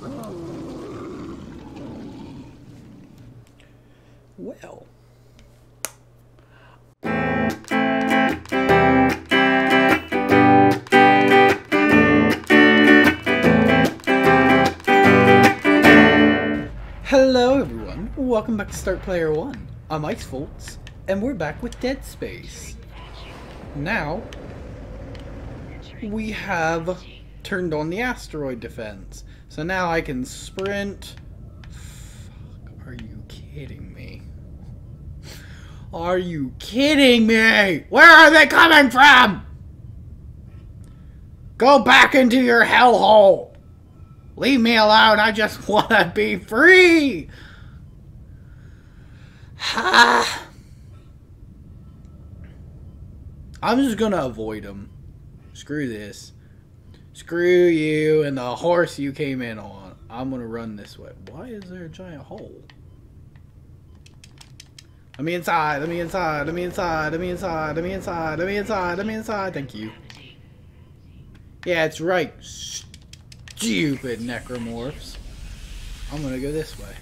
Well. Hello everyone, welcome back to Start Player 1. I'm Icevolts, and we're back with Dead Space. Now, we have turned on the asteroid defense. So now I can sprint. Fuck, are you kidding me? Are you kidding me? Where are they coming from? Go back into your hellhole. Leave me alone. I just want to be free. Ha. I'm just going to avoid them. Screw this. Screw you and the horse you came in on. I'm to run this way. Why is there a giant hole? Let me inside. Let me inside. Let me inside. Let me inside. Let me inside. Let me inside. Let me inside. Thank you. Yeah, it's right. Stupid necromorphs. I'm gonna go this way.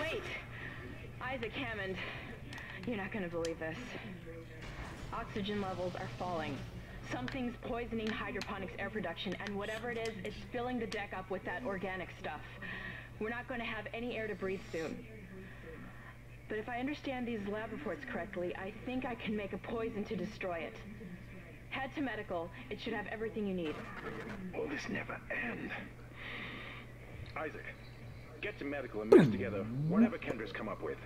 Wait! Isaac Hammond. You're not gonna believe this. Oxygen levels are falling. Something's poisoning hydroponics air production, and whatever it is, it's filling the deck up with that organic stuff. We're not going to have any air to breathe soon. But if I understand these lab reports correctly, I think I can make a poison to destroy it. Head to medical. It should have everything you need. Will this never end? Isaac, get to medical and mix together whatever Kendra's come up with.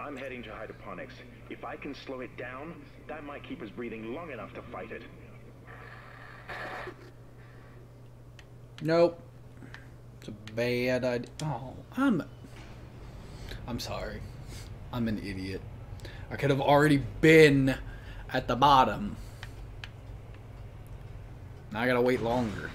I'm heading to hydroponics. If I can slow it down, that might keep us breathing long enough to fight it. Nope. It's a bad idea. Oh, I'm... I'm sorry. I'm an idiot. I could have already been at the bottom. Now I gotta wait longer.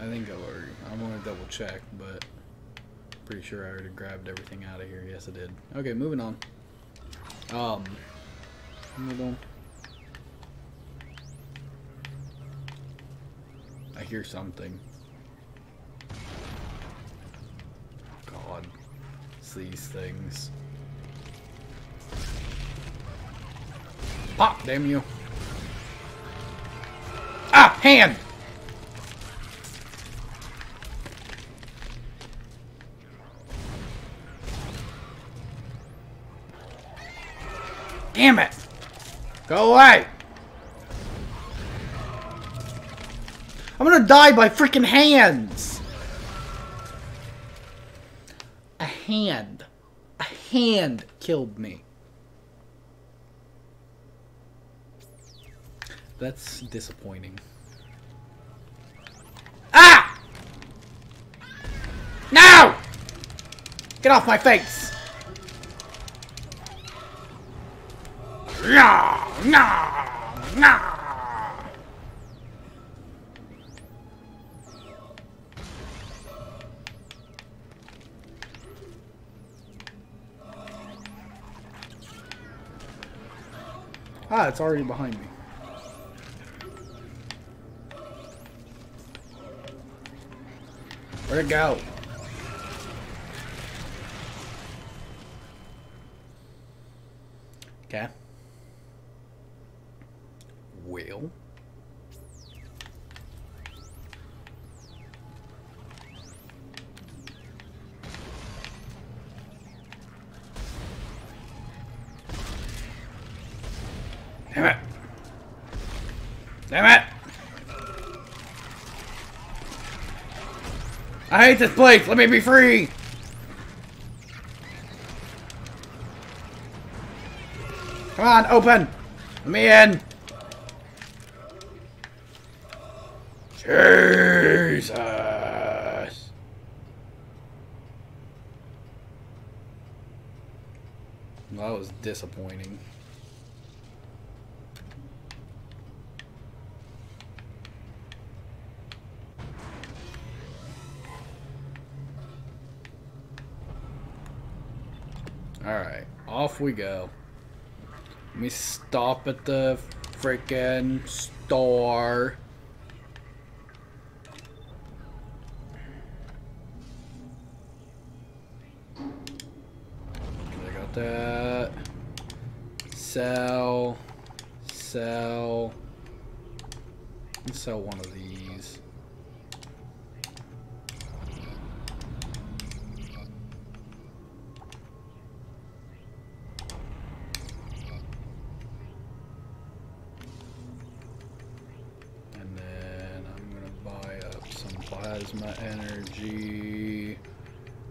I think I already, I'm gonna double check, but pretty sure I already grabbed everything out of here. Yes, I did. Okay, moving on. Um, hold on. I hear something. God, it's these things. Pop, damn you! Ah, hand! Damn it! Go away! I'm gonna die by freaking hands! A hand. A hand killed me. That's disappointing. Ah! No! Get off my face! No! No! No! Ah, it's already behind me. Where'd it go? Okay. Well. Damn it. Damn it. I hate this place. Let me be free. Come on, open. Let me in. Jesus. That was disappointing. Off we go. Let me stop at the freaking store. I got that. Sell. Sell. Sell one of these. And then I'm gonna buy up some plasma energy.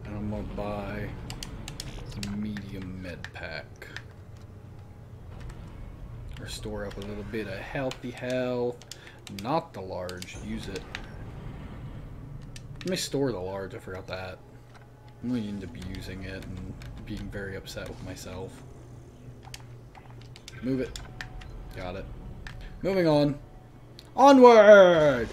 And I'm gonna buy medium med pack. Restore up a little bit of healthy health. Not the large. Use it. Let me store the large. I forgot that. I'm going to end up using it and being very upset with myself. Move it. Got it. Moving on. Onward!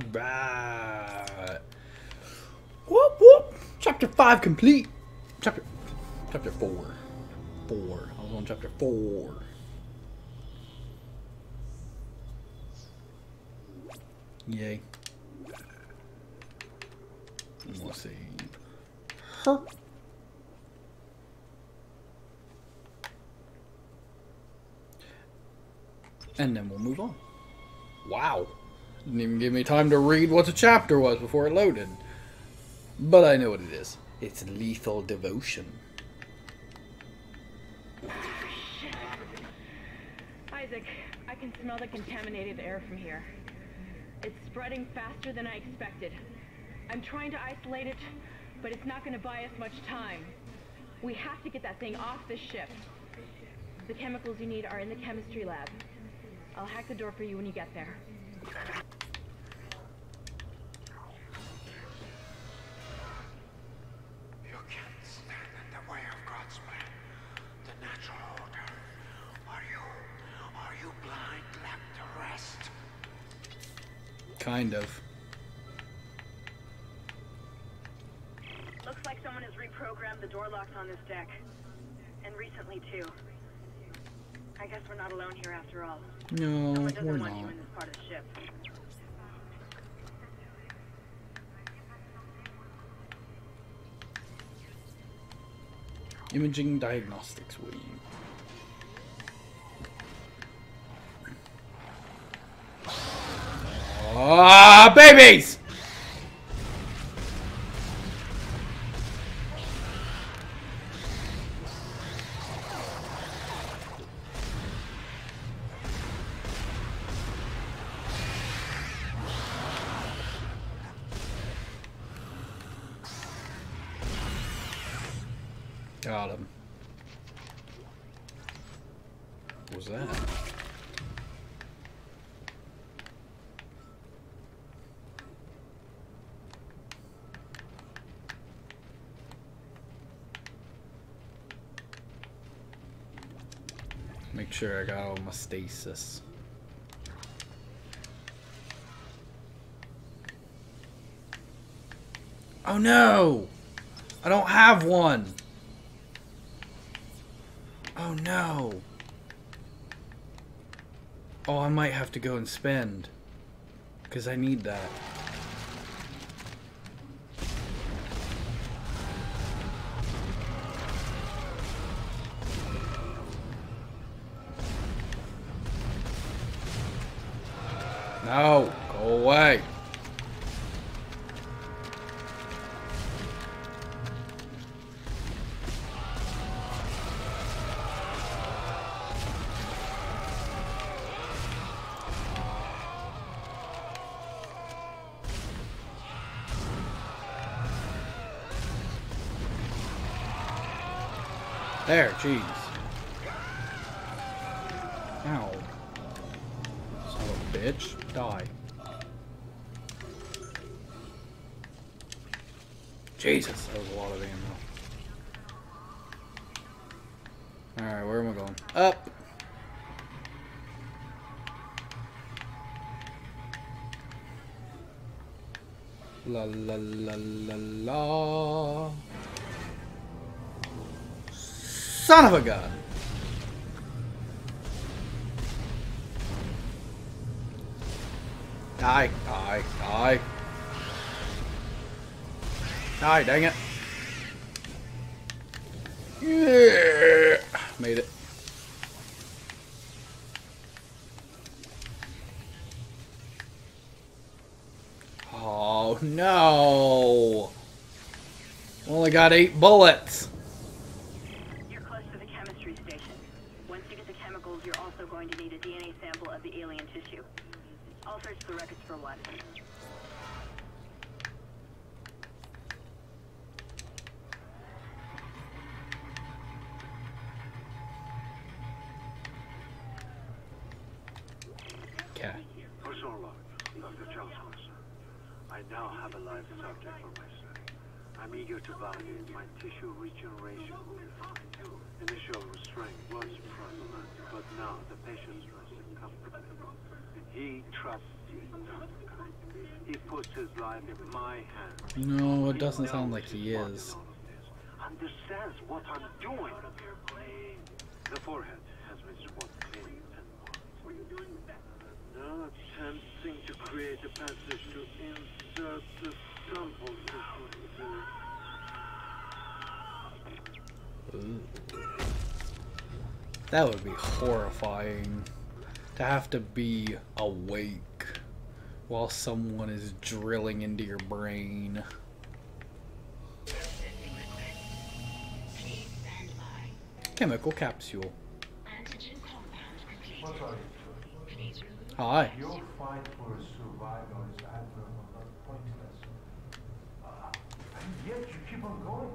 Alright. Whoop whoop! Chapter 5 complete! Chapter. Chapter 4. 4. I was on chapter 4. Yay. We'll save. Her. And then we'll move on. Wow. Didn't even give me time to read what the chapter was before it loaded. But I know what it is. It's lethal devotion. Ah, Isaac, I can smell the contaminated air from here. It's spreading faster than I expected. I'm trying to isolate it, but it's not going to buy us much time. We have to get that thing off this ship. The chemicals you need are in the chemistry lab. I'll hack the door for you when you get there. You can't stand in the way of God's plan, the natural order. Are you, are you blind like the rest? Kind of. Looks like someone has reprogrammed the door locks on this deck. And recently, too. I guess we're not alone here after all. No, we're want not. you in this part of the ship. Imaging diagnostics wing. Ah, babies! Got him. What was that? Make sure I got all my stasis. Oh no! I don't have one! Oh no. Oh, I might have to go and spend. Because I need that. No, go away. Jeez. Ow. Son of a bitch. Die. Jesus, that was a lot of ammo. Alright, where am I going? Up! La la la la la. Son of a gun! Die, die, die. Die, dang it. Yeah. Made it. Oh no! Only got eight bullets. You're close to the chemistry station. Once you get the chemicals, you're also going to need a DNA sample of the alien tissue. I'll search the records for one. Okay. For so long, Dr. Charles Wilson, I now have a live subject for my study. I'm eager to validate my tissue regeneration. Initial restraint was prevalent, but now the patient's resting comfortably. He trusts me, He puts his life in my hands. No, it doesn't sound like he is. Understands what I'm doing. The forehead has been spontaneous and marked. Now attempting to create a passage to That would be horrifying. To have to be awake while someone is drilling into your brain. Chemical capsule. Hi. Your fight for survival is admirable, not pointless. Uh, and yet you keep on going.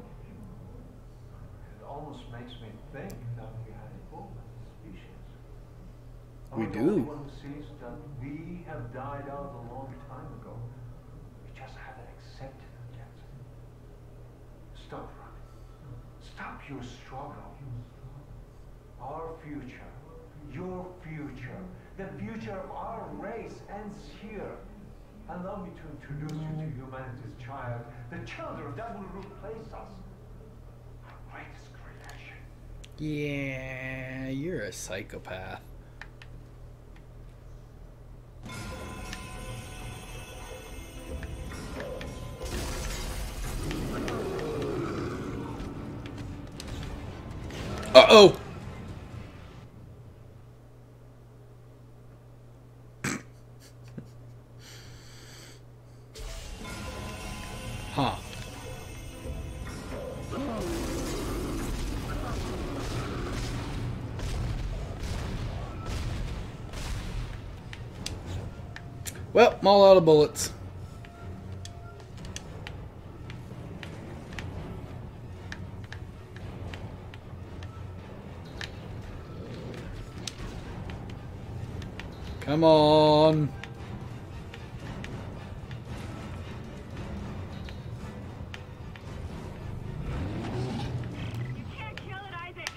It almost makes me think that we had evolved as a species. Are We the do. one sees that we have died out a long time ago. We just haven't accepted it yet. Stop running. Stop your struggle. Our future, your future, the future of our race ends here. Allow me to introduce you to humanity's child, the children that will replace us. Our greatest creation. Yeah, you're a psychopath. Uh I'm all out of bullets. Come on. You can't kill it, Isaac.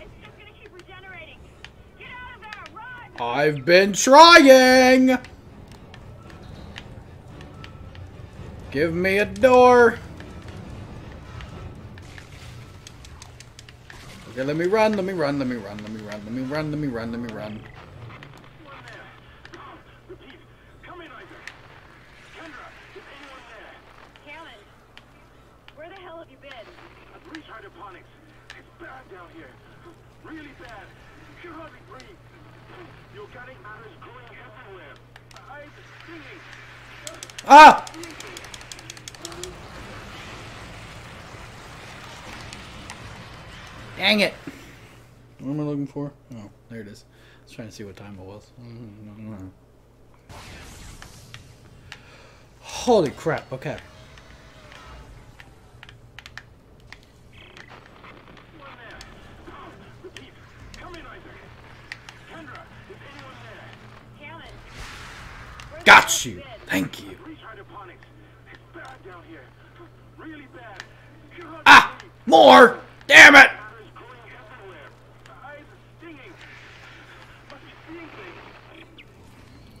It's just gonna keep regenerating. Get out of there! Run! I've been trying. Give me a door. Okay, let me run, let me run, let me run, let me run, let me run, let me run, let me run. One there. Repeat. Come in, Isaac. Kendra, is anyone there? Hammond, where the hell have you been? I've reached hydroponics. It's bad down here. Really bad. You hardly breathe. The organic matter is growing everywhere. I'm. Ah! Dang it. What am I looking for? Oh, there it is. I was trying to see what time it was. Holy crap, okay. Got you. Thank you. Ah! More! Damn it!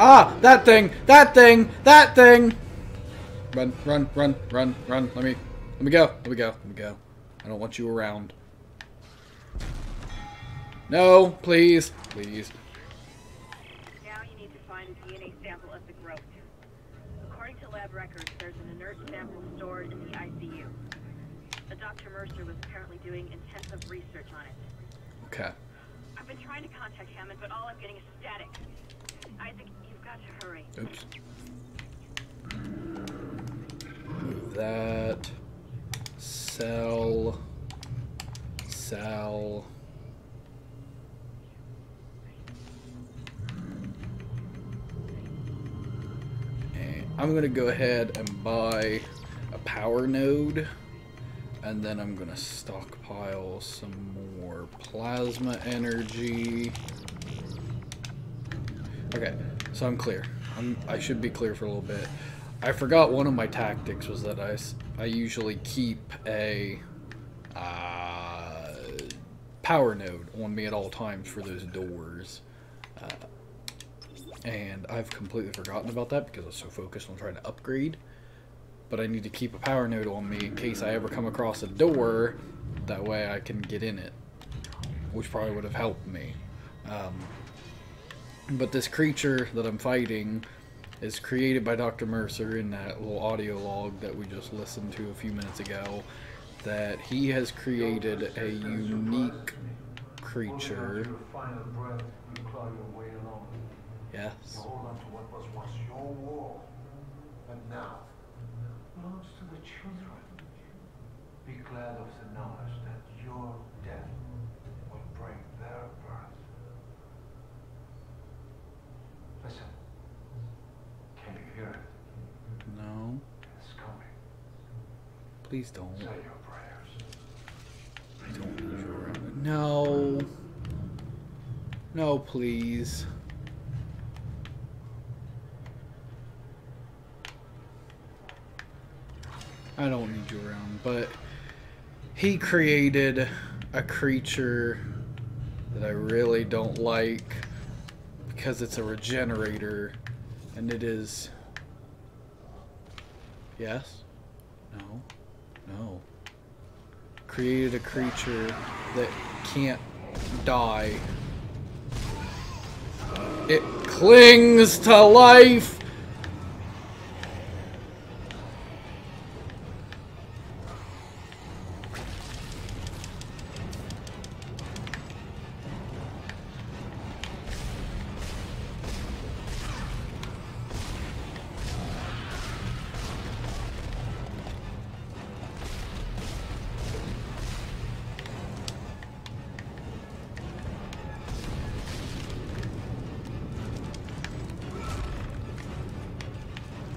Ah! That thing! That thing! That thing! Run, run, run, run, run. Let me let me go. Let me go. Let me go. I don't want you around. No, please. Please. Now you need to find DNA sample of the growth. According to lab records, there's an inert sample stored in the ICU. A Dr. Mercer was apparently doing intensive research on it. Okay. I've been trying to contact Hammond, but all I'm getting is static. Isaac, Oops. Move that. Sell. Sell. I'm going to go ahead and buy a power node. And then I'm going to stockpile some more plasma energy. Okay, so I'm clear. I'm, I should be clear for a little bit. I forgot one of my tactics was that I, I usually keep a uh, power node on me at all times for those doors. Uh, and I've completely forgotten about that because I was so focused on trying to upgrade. But I need to keep a power node on me in case I ever come across a door. That way I can get in it. Which probably would have helped me. Um, but this creature that I'm fighting is created by Dr. Mercer in that little audio log that we just listened to a few minutes ago. That he has created a unique creature. Yes. And now, belongs to the children. Be glad of the knowledge that your death Please don't. Say your prayers. I don't need around. No. No, please. I don't need you around, but he created a creature that I really don't like because it's a regenerator and it is yes no created a creature that can't die. It clings to life!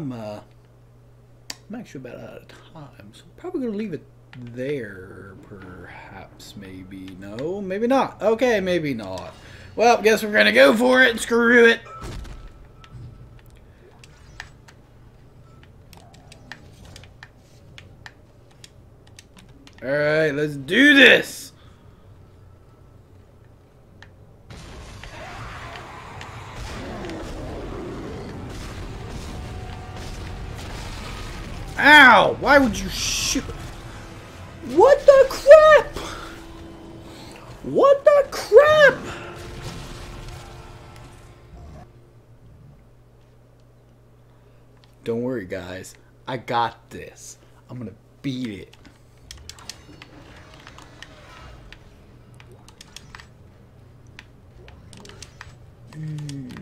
I'm uh, I'm actually about out of time, so I'm probably gonna leave it there. Perhaps, maybe no, maybe not. Okay, maybe not. Well, guess we're gonna go for it. Screw it. All right, let's do this. would you shoot? What the crap? What the crap? Don't worry, guys. I got this. I'm gonna beat it. Mm.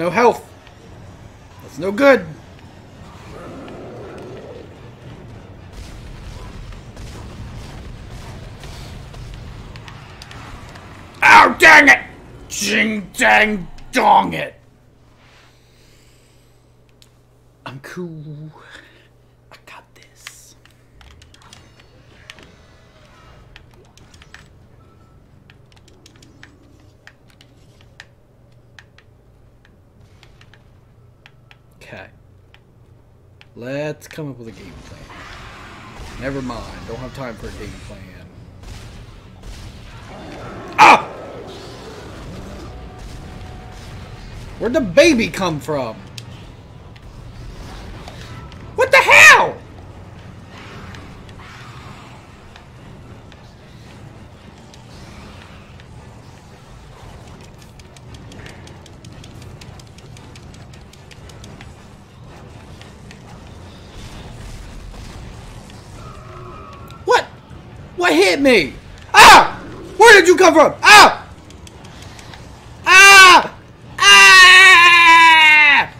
No health. That's no good. Oh, dang it! Jing dang dong it! I'm cool. I got this. Okay. Let's come up with a game plan. Never mind. Don't have time for a game plan. Ah! Where'd the baby come from? What the hell? What? What hit me? Ah! Where did you come from? Ah! Ah! Ah!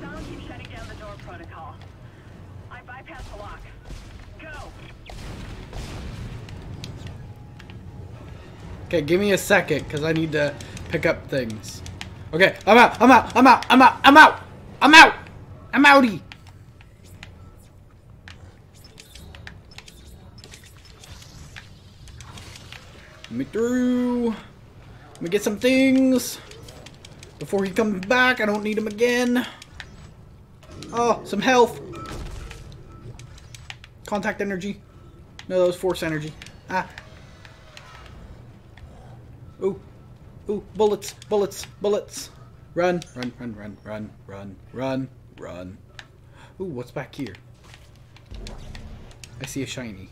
Someone keeps shutting down the door protocol. I bypassed the lock. Go! Okay, give me a second, because I need to pick up things. Okay, I'm out, I'm out, I'm out, I'm out, I'm out, I'm out, I'm outie. Let me through. Let me get some things. Before he comes back, I don't need him again. Oh, some health. Contact energy. No, that was force energy. Ah, Ooh. Ooh, bullets, bullets, bullets. Run, run, run, run, run, run, run, run. Ooh, what's back here? I see a shiny.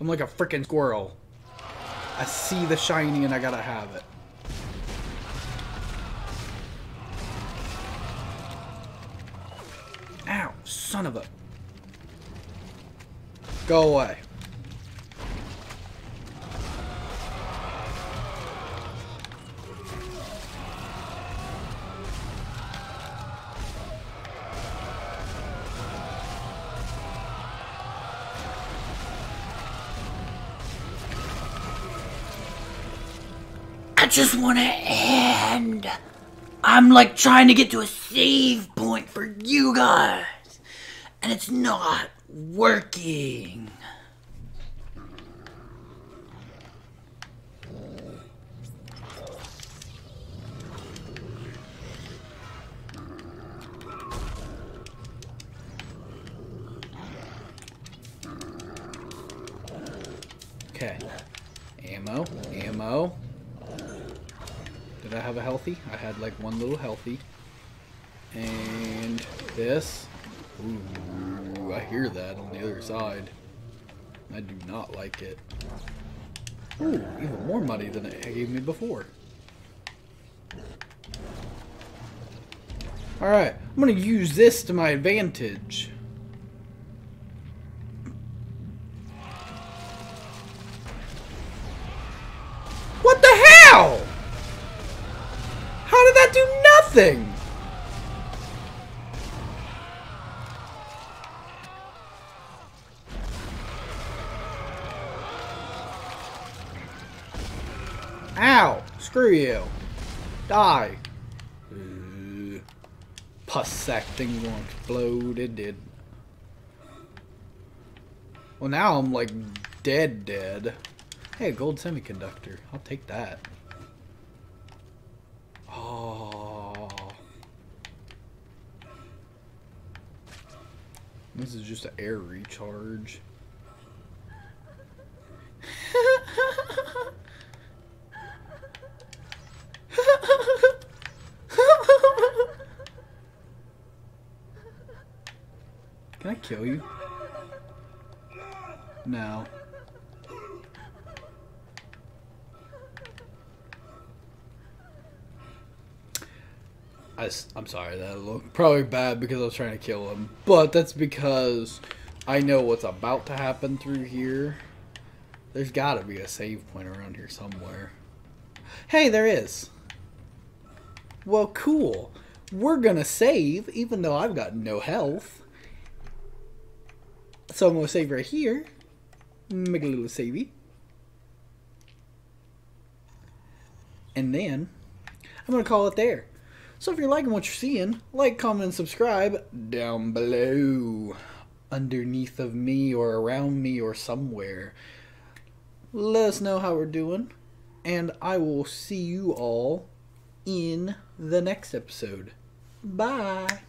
I'm like a freaking squirrel. I see the shiny and I gotta have it. Ow, son of a... Go away. Just want to end. I'm like trying to get to a save point for you guys, and it's not working. Okay. Ammo, ammo. Did I have a healthy? I had like one little healthy. And this. Ooh, I hear that on the other side. I do not like it. Ooh, even more money than it gave me before. Alright, I'm gonna use this to my advantage. Nothing? Ow! Screw you. Die. Uh, pus sack thing won't explode. It did. Well, now I'm like dead, dead. Hey, gold semiconductor. I'll take that. Oh. This is just an air recharge. Can I kill you? No. I, am sorry, that looked probably bad because I was trying to kill him. But that's because I know what's about to happen through here. There's got to be a save point around here somewhere. Hey, there is. Well, cool. We're going to save, even though I've got no health. So I'm going to save right here. Make a little savey. And then I'm going to call it there. So if you're liking what you're seeing, like, comment, and subscribe down below. Underneath of me or around me or somewhere. Let us know how we're doing. And I will see you all in the next episode. Bye.